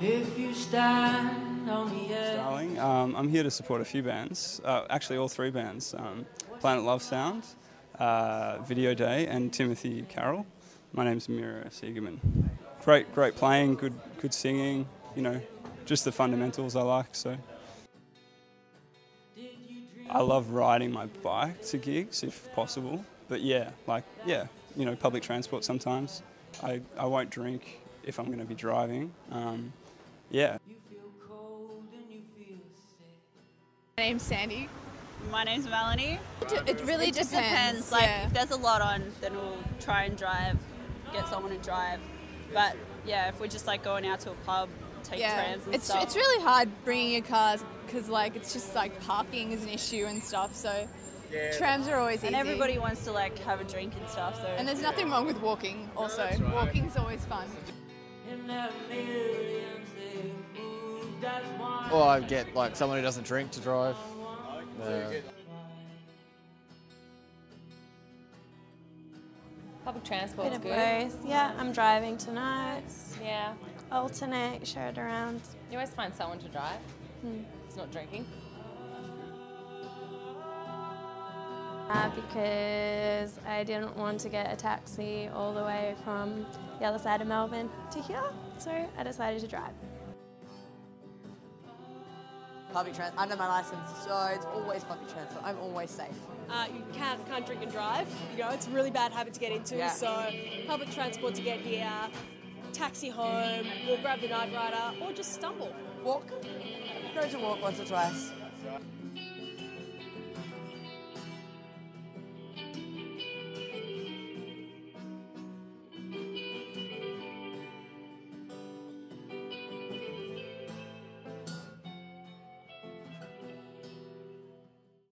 If you stand on the um, I'm here to support a few bands, uh, actually all three bands um, Planet Love Sound, uh, Video Day, and Timothy Carroll. My name's Mira Siegerman. Great, great playing, good, good singing, you know, just the fundamentals I like. So, I love riding my bike to gigs if possible, but yeah, like, yeah, you know, public transport sometimes. I, I won't drink if I'm going to be driving. Um, yeah. You feel cold and you feel sick. My name's Sandy. My name's Melanie. It really It just depends. depends. Like yeah. if there's a lot on, then we'll try and drive, get someone to drive. But yeah, if we're just like going out to a pub, take yeah. trams and it's stuff. it's really hard bringing your cars because like it's just like parking is an issue and stuff. So trams are always easy. and everybody wants to like have a drink and stuff. So And there's nothing wrong with walking. Also, walking's always fun. In their millions they moved as one. Or I get like someone who doesn't drink to drive. Yeah. Public transport's Bit good. both. Yeah, I'm driving tonight. Yeah. Alternate, share it around. You always find someone to drive. Hmm. It's not drinking. Uh, because I didn't want to get a taxi all the way from the other side of Melbourne to here, so I decided to drive. public transport under my license, so it's always public transport. I'm always safe. Uh, you can't, can't drink and drive. You know, it's a really bad habit to get into. Yeah. So, public transport to get here, taxi home, or grab the night rider, or just stumble. Walk. Go to walk once or twice.